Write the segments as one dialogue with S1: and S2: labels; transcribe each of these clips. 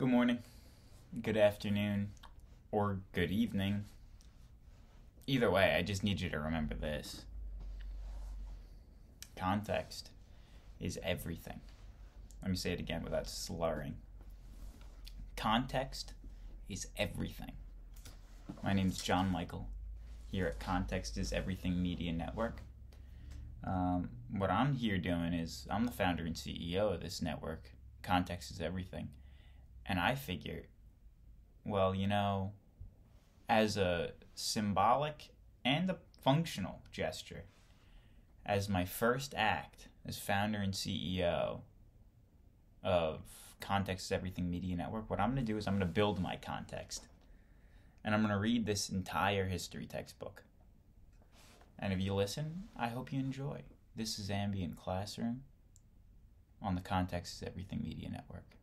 S1: Good morning, good afternoon, or good evening. Either way, I just need you to remember this. Context is everything. Let me say it again without slurring. Context is everything. My name is John Michael here at Context is Everything Media Network. Um, what I'm here doing is I'm the founder and CEO of this network. Context is everything. And I figure, well, you know, as a symbolic and a functional gesture, as my first act as founder and CEO of Context is Everything Media Network, what I'm going to do is I'm going to build my context. And I'm going to read this entire history textbook. And if you listen, I hope you enjoy. This is Ambient Classroom on the Context is Everything Media Network.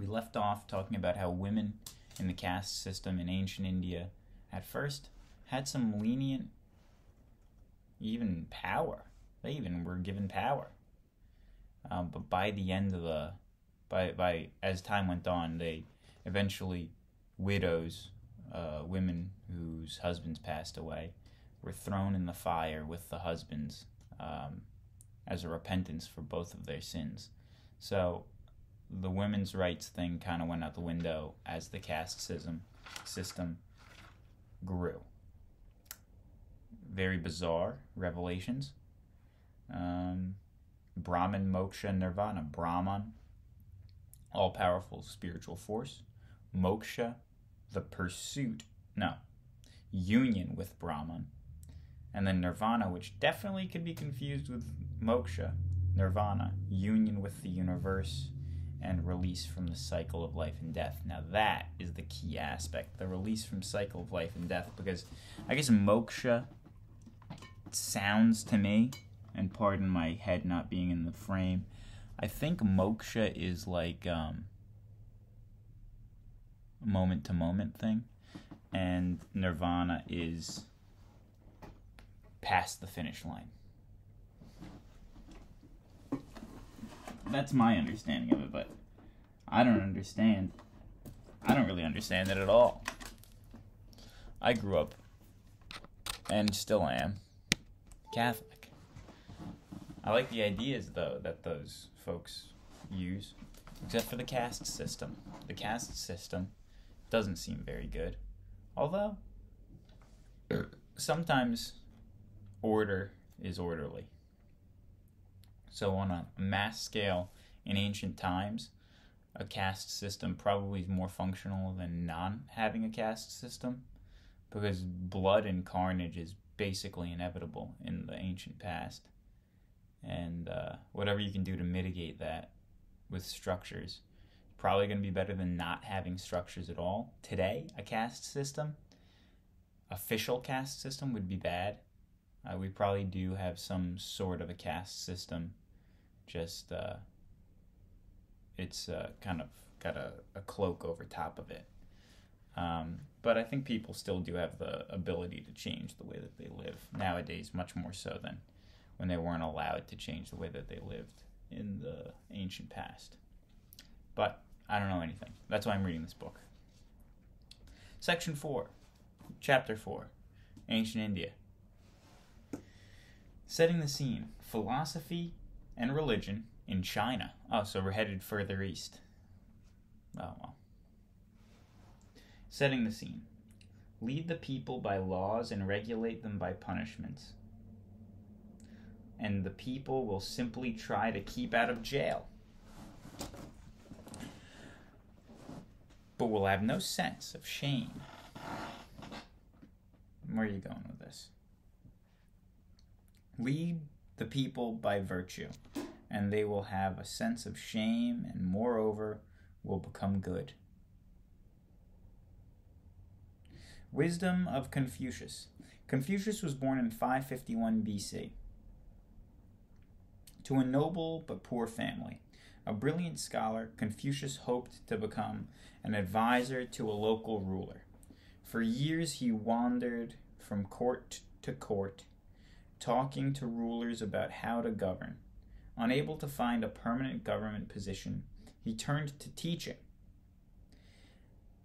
S1: We left off talking about how women in the caste system in ancient India at first had some lenient, even power. They even were given power. Um, but by the end of the, by, by as time went on, they eventually widows, uh, women whose husbands passed away, were thrown in the fire with the husbands um, as a repentance for both of their sins. So the women's rights thing kind of went out the window as the caste system system grew. Very bizarre revelations. Um, Brahman, Moksha, Nirvana. Brahman, all powerful spiritual force. Moksha, the pursuit, no, union with Brahman. And then Nirvana, which definitely could be confused with Moksha, Nirvana, union with the universe and release from the cycle of life and death. Now that is the key aspect, the release from cycle of life and death, because I guess moksha sounds to me, and pardon my head not being in the frame, I think moksha is like um, moment to moment thing, and nirvana is past the finish line. That's my understanding of it, but I don't understand. I don't really understand it at all. I grew up, and still am, Catholic. I like the ideas, though, that those folks use, except for the caste system. The caste system doesn't seem very good. Although, sometimes order is orderly. So, on a mass scale in ancient times, a caste system probably is more functional than non having a caste system because blood and carnage is basically inevitable in the ancient past. And uh, whatever you can do to mitigate that with structures probably going to be better than not having structures at all. Today, a caste system, official caste system, would be bad. Uh, we probably do have some sort of a caste system, just uh, it's uh, kind of got a, a, cloak over top of it. Um, but I think people still do have the ability to change the way that they live nowadays, much more so than when they weren't allowed to change the way that they lived in the ancient past. But I don't know anything. That's why I'm reading this book. Section 4, Chapter 4 Ancient India. Setting the scene Philosophy and Religion in China. Oh, so we're headed further east. Oh, well. Setting the scene. Lead the people by laws and regulate them by punishments. And the people will simply try to keep out of jail. But will have no sense of shame. Where are you going with this? Lead the people by virtue and they will have a sense of shame and, moreover, will become good. Wisdom of Confucius. Confucius was born in 551 BC to a noble but poor family. A brilliant scholar, Confucius hoped to become an advisor to a local ruler. For years he wandered from court to court, talking to rulers about how to govern unable to find a permanent government position, he turned to teaching.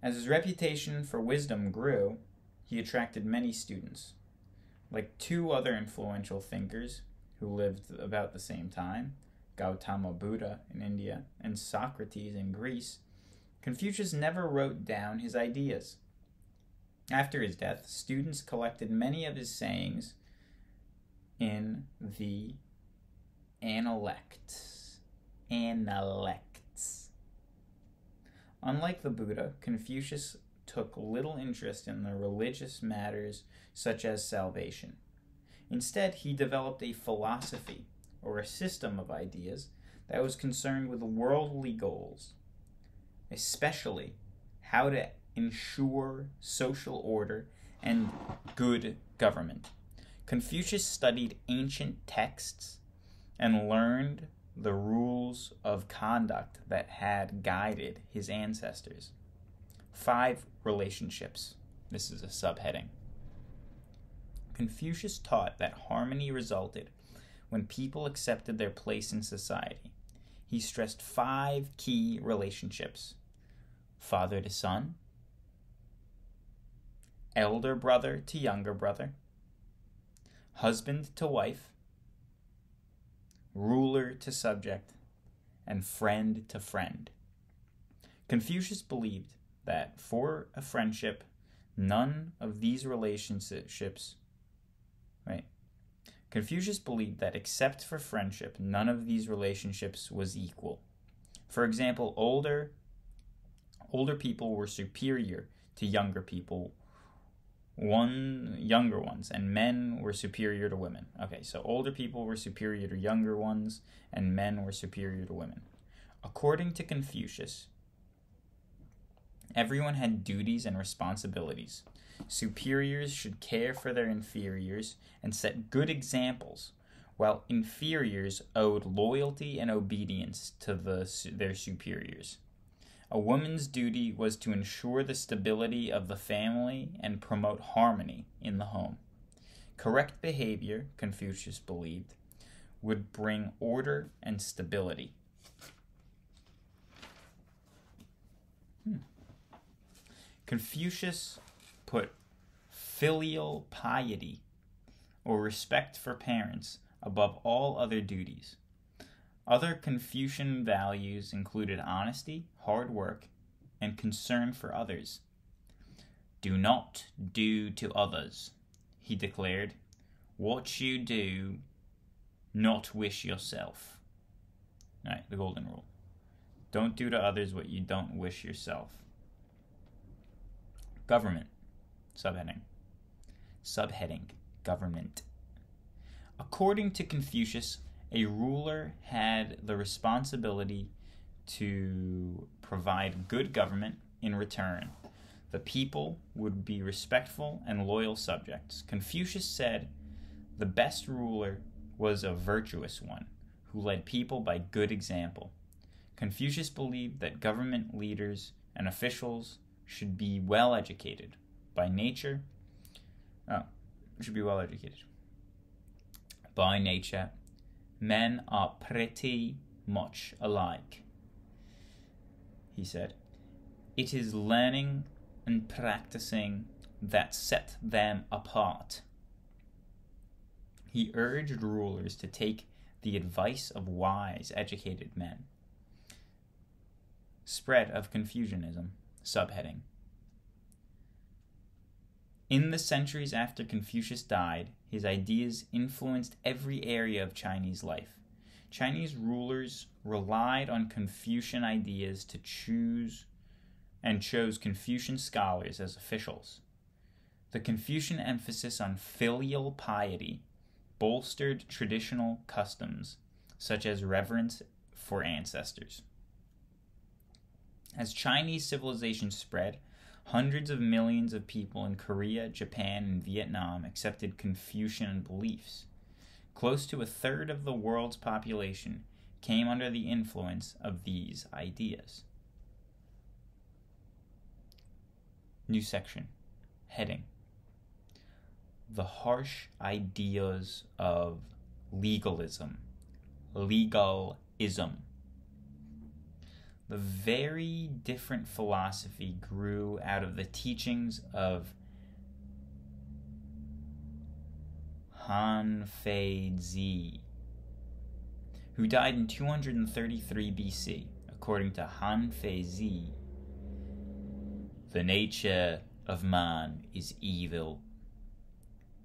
S1: As his reputation for wisdom grew, he attracted many students. Like two other influential thinkers who lived about the same time, Gautama Buddha in India and Socrates in Greece, Confucius never wrote down his ideas. After his death, students collected many of his sayings in the Analects. Analects. Unlike the Buddha, Confucius took little interest in the religious matters such as salvation. Instead, he developed a philosophy or a system of ideas that was concerned with worldly goals, especially how to ensure social order and good government. Confucius studied ancient texts and learned the rules of conduct that had guided his ancestors. Five relationships. This is a subheading. Confucius taught that harmony resulted when people accepted their place in society. He stressed five key relationships father to son, elder brother to younger brother, husband to wife, ruler to subject, and friend to friend. Confucius believed that for a friendship, none of these relationships, right? Confucius believed that except for friendship, none of these relationships was equal. For example, older older people were superior to younger people one younger ones and men were superior to women. Okay so older people were superior to younger ones and men were superior to women. According to confucius everyone had duties and responsibilities. Superiors should care for their inferiors and set good examples while inferiors owed loyalty and obedience to the, their superiors a woman's duty was to ensure the stability of the family and promote harmony in the home. Correct behavior, Confucius believed, would bring order and stability. Hmm. Confucius put filial piety or respect for parents above all other duties. Other Confucian values included honesty, hard work, and concern for others. Do not do to others, he declared, what you do not wish yourself. Right, the golden rule. Don't do to others what you don't wish yourself. Government. Subheading. Subheading. Government. According to Confucius, a ruler had the responsibility to provide good government in return. The people would be respectful and loyal subjects. Confucius said the best ruler was a virtuous one who led people by good example. Confucius believed that government leaders and officials should be well educated by nature. Oh, should be well educated by nature Men are pretty much alike. He said, It is learning and practicing that set them apart. He urged rulers to take the advice of wise, educated men. Spread of Confucianism, subheading. In the centuries after Confucius died, his ideas influenced every area of Chinese life. Chinese rulers relied on Confucian ideas to choose and chose Confucian scholars as officials. The Confucian emphasis on filial piety bolstered traditional customs such as reverence for ancestors. As Chinese civilization spread, Hundreds of millions of people in Korea, Japan, and Vietnam accepted Confucian beliefs. Close to a third of the world's population came under the influence of these ideas. New section. Heading. The harsh ideas of legalism, legalism. The very different philosophy grew out of the teachings of Han Fei Zi, who died in 233 BC, according to Han Fei Zi. The nature of man is evil.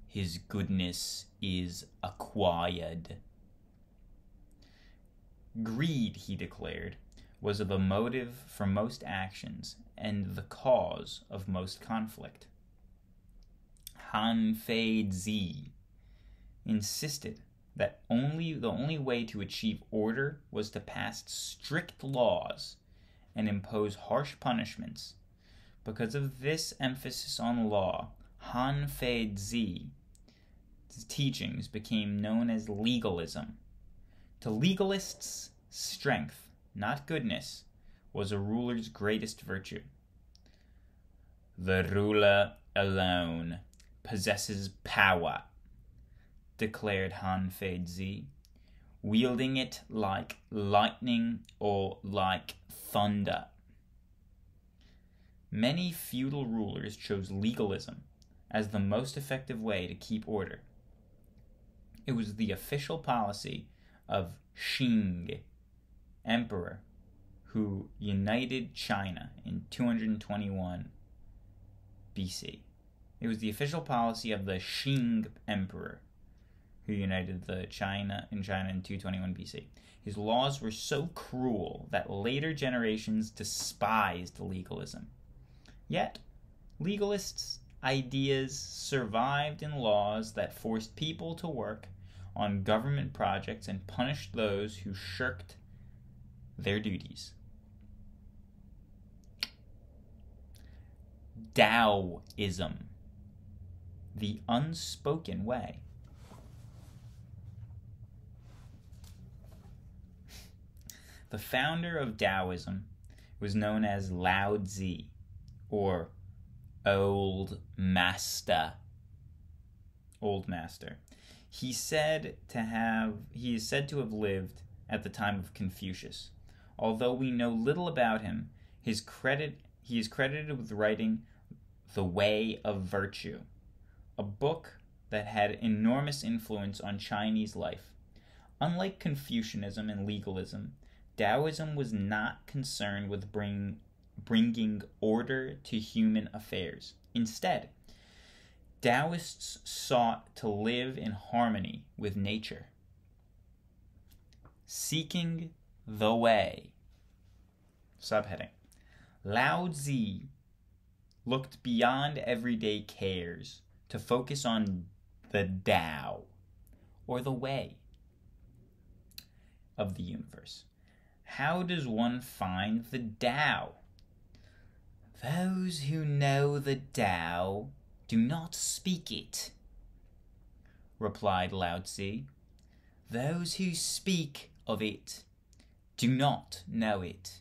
S1: His goodness is acquired. Greed, he declared, was the motive for most actions and the cause of most conflict. Han Fei Zi insisted that only the only way to achieve order was to pass strict laws and impose harsh punishments. Because of this emphasis on law, Han Fei Zi's teachings became known as legalism. To legalists, strength, not goodness, was a ruler's greatest virtue. The ruler alone possesses power declared Han Fei Zi, wielding it like lightning or like thunder. Many feudal rulers chose legalism as the most effective way to keep order. It was the official policy of Shing, emperor, who united China in 221 BC. It was the official policy of the Shing emperor who united the China in China in 221 BC. His laws were so cruel that later generations despised legalism. Yet, legalists' ideas survived in laws that forced people to work on government projects and punished those who shirked their duties. Taoism, the unspoken way. The founder of Taoism was known as Lao Tzu, or Old Master. Old Master. He said to have he is said to have lived at the time of Confucius. Although we know little about him, his credit he is credited with writing The Way of Virtue, a book that had enormous influence on Chinese life. Unlike Confucianism and legalism, Taoism was not concerned with bring, bringing order to human affairs. Instead, Taoists sought to live in harmony with nature. Seeking the Way. Subheading Lao Tzu looked beyond everyday cares to focus on the Tao, or the way, of the universe. How does one find the Tao? Those who know the Tao do not speak it, replied Lao Tzu. Those who speak of it do not know it.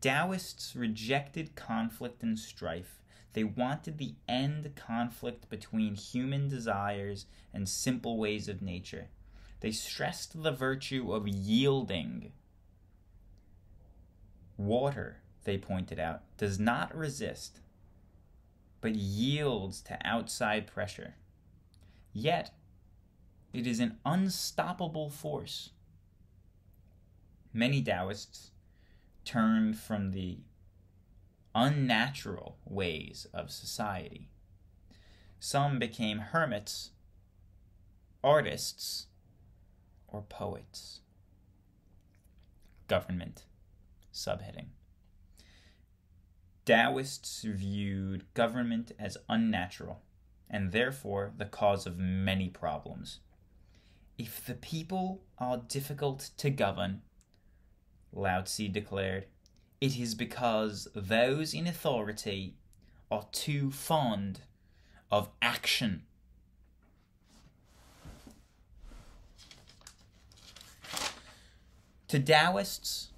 S1: Taoists rejected conflict and strife. They wanted the end conflict between human desires and simple ways of nature. They stressed the virtue of yielding. Water, they pointed out, does not resist, but yields to outside pressure. Yet, it is an unstoppable force. Many Taoists turned from the unnatural ways of society. Some became hermits, artists, or poets. Government. Subheading. Taoists viewed government as unnatural and therefore the cause of many problems. If the people are difficult to govern, Lao Tzu declared, it is because those in authority are too fond of action To Taoists,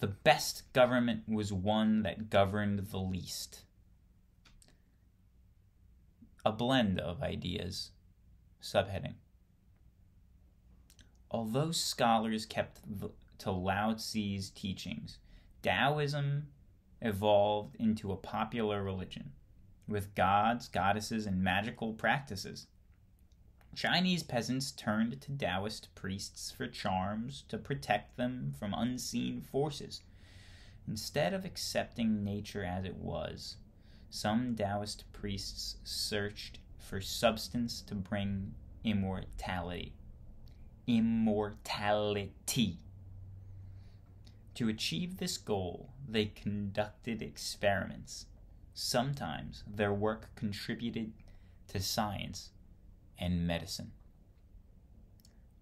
S1: the best government was one that governed the least. A blend of ideas. Subheading Although scholars kept to Lao Tzu's teachings, Taoism evolved into a popular religion with gods, goddesses, and magical practices. Chinese peasants turned to Taoist priests for charms to protect them from unseen forces. Instead of accepting nature as it was, some Taoist priests searched for substance to bring immortality. Immortality. To achieve this goal, they conducted experiments. Sometimes their work contributed to science and medicine.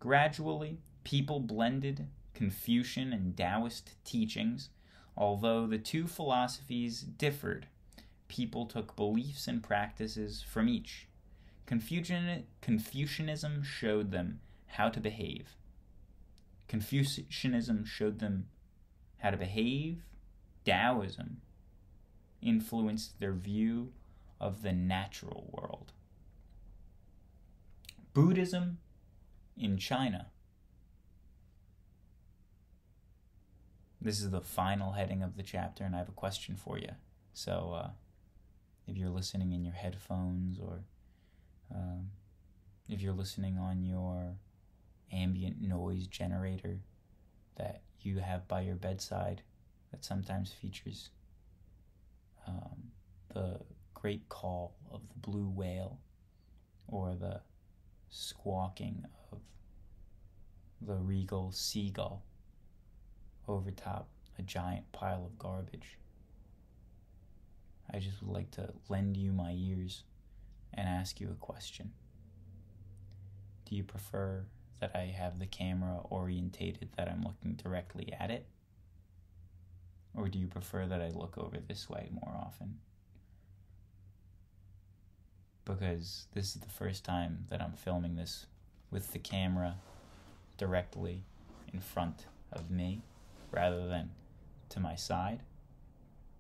S1: Gradually, people blended Confucian and Taoist teachings. Although the two philosophies differed, people took beliefs and practices from each. Confucian, Confucianism showed them how to behave. Confucianism showed them how to behave. Taoism influenced their view of the natural world. Buddhism in China. This is the final heading of the chapter, and I have a question for you. So, uh, if you're listening in your headphones or um, if you're listening on your ambient noise generator that you have by your bedside, that sometimes features um, the great call of the blue whale or the squawking of the regal seagull over top a giant pile of garbage. I just would like to lend you my ears and ask you a question. Do you prefer that I have the camera orientated that I'm looking directly at it? Or do you prefer that I look over this way more often? Because this is the first time that I'm filming this with the camera directly in front of me rather than to my side,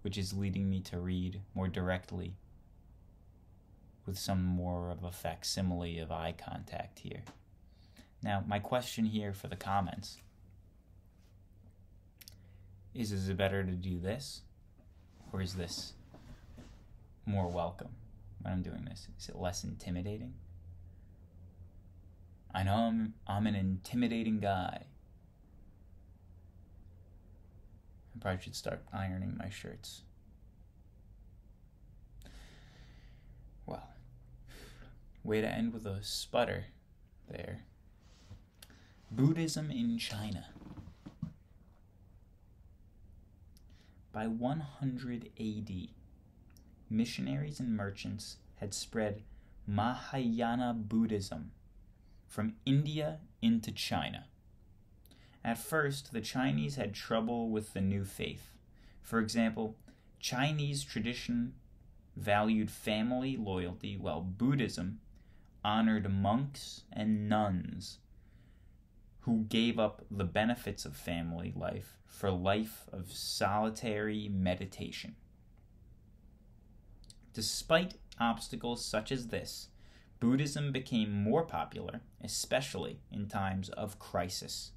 S1: which is leading me to read more directly with some more of a facsimile of eye contact here. Now, my question here for the comments is is it better to do this or is this more welcome when I'm doing this? Is it less intimidating? I know I'm, I'm an intimidating guy. I probably should start ironing my shirts. Well, way to end with a sputter there. Buddhism in China. By 100 AD, missionaries and merchants had spread Mahayana Buddhism from India into China. At first, the Chinese had trouble with the new faith. For example, Chinese tradition valued family loyalty, while Buddhism honored monks and nuns who gave up the benefits of family life for life of solitary meditation. Despite obstacles such as this, Buddhism became more popular, especially in times of crisis.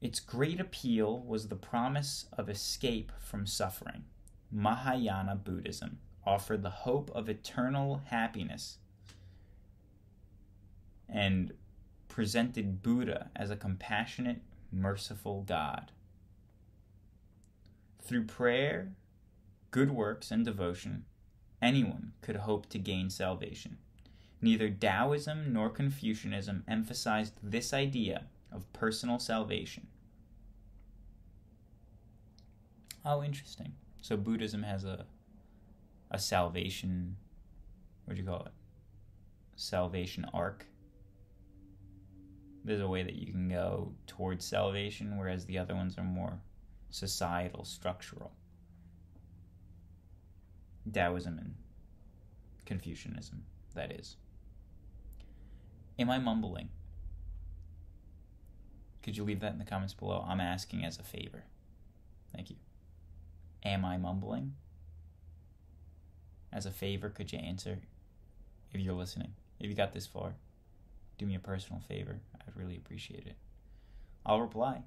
S1: Its great appeal was the promise of escape from suffering. Mahayana Buddhism offered the hope of eternal happiness and presented Buddha as a compassionate, merciful God. Through prayer, good works, and devotion, anyone could hope to gain salvation. Neither Taoism nor Confucianism emphasized this idea of personal salvation. Oh, interesting. So Buddhism has a a salvation what do you call it? Salvation arc there's a way that you can go towards salvation, whereas the other ones are more societal, structural. Taoism and Confucianism, that is. Am I mumbling? Could you leave that in the comments below? I'm asking as a favor. Thank you. Am I mumbling? As a favor, could you answer if you're listening? If you got this far, do me a personal favor, I'd really appreciate it. I'll reply.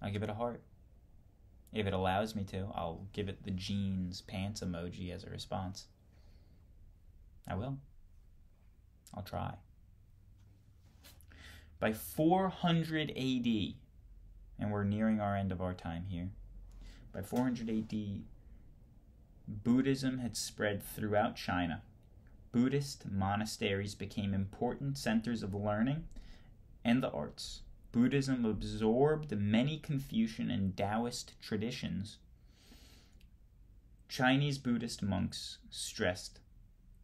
S1: I'll give it a heart. If it allows me to, I'll give it the jeans pants emoji as a response. I will. I'll try. By 400 AD, and we're nearing our end of our time here, by 400 AD, Buddhism had spread throughout China. Buddhist monasteries became important centers of learning and the arts. Buddhism absorbed many Confucian and Taoist traditions. Chinese Buddhist monks stressed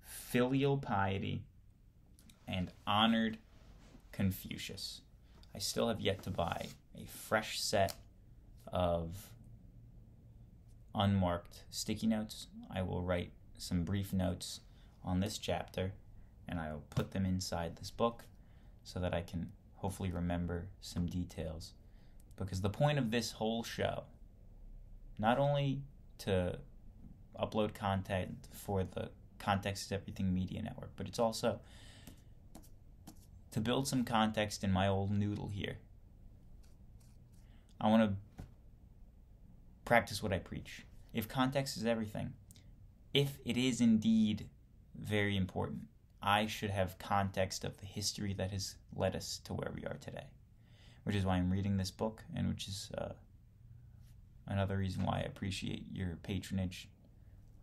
S1: filial piety and honored Confucius. I still have yet to buy a fresh set of unmarked sticky notes. I will write some brief notes on this chapter and I will put them inside this book so that I can hopefully remember some details. Because the point of this whole show, not only to upload content for the Context is Everything Media Network, but it's also to build some context in my old noodle here. I want to practice what I preach. If context is everything, if it is indeed very important, I should have context of the history that has led us to where we are today, which is why I'm reading this book, and which is uh, another reason why I appreciate your patronage,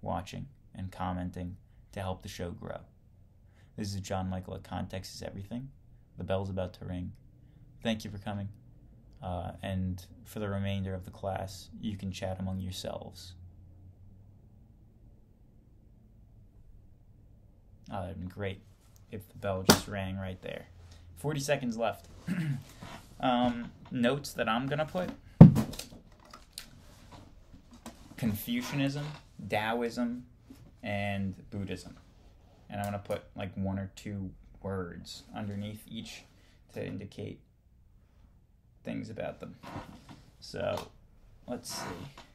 S1: watching, and commenting to help the show grow. This is John Michael at Context is Everything. The bell's about to ring. Thank you for coming. Uh, and for the remainder of the class, you can chat among yourselves. Oh, that'd been great if the bell just rang right there. 40 seconds left. um, notes that I'm going to put Confucianism, Taoism, and Buddhism. And I'm going to put like one or two words underneath each to indicate things about them. So let's see.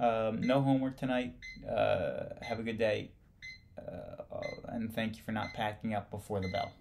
S1: Um, no homework tonight. Uh, have a good day. Uh, and thank you for not packing up before the bell.